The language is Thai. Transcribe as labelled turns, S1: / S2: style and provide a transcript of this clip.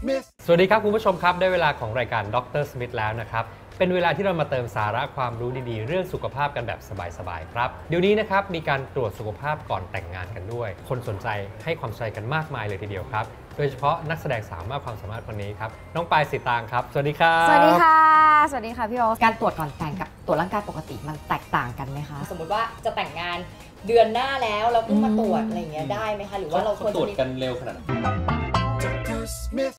S1: Smith.
S2: สวัสดีครับคุณผู้ชมครับ ได้เวลาของรายการดรสมิธแล้วนะครับ เป็นเวลาที่เรามาเติมสาระความรู้ดีๆ เรื่องสุขภาพกันแบบสบายๆครับ เดี๋ยวนี้นะครับมีการตรวจสุขภาพก่อนแต่งงานกันด้วย คนสนใจให้ความสนใจกันมากมายเลยทีเดียวครับ โดยเฉพาะนักแสดงสาวมากความสามารถคนนี้ครับน้องปายสีตางครับ สวัสดีครับ
S3: สวัสดีค่ะ สวัสดีค่ะพี่โอตการตรวจก่อนแต่งกับตรวจร่างกายปกติมันแตกต่างกันไหมคะ
S4: สมมติว่าจะแต่งงานเดือนหน้าแล้วเราเพิ่งมาตรวจอะไรอย่างเงี้ยได้ไหมคะหรือว่าเราควร
S5: ตรวจ
S4: มี
S5: กันเร็วขนาดน
S1: Smith.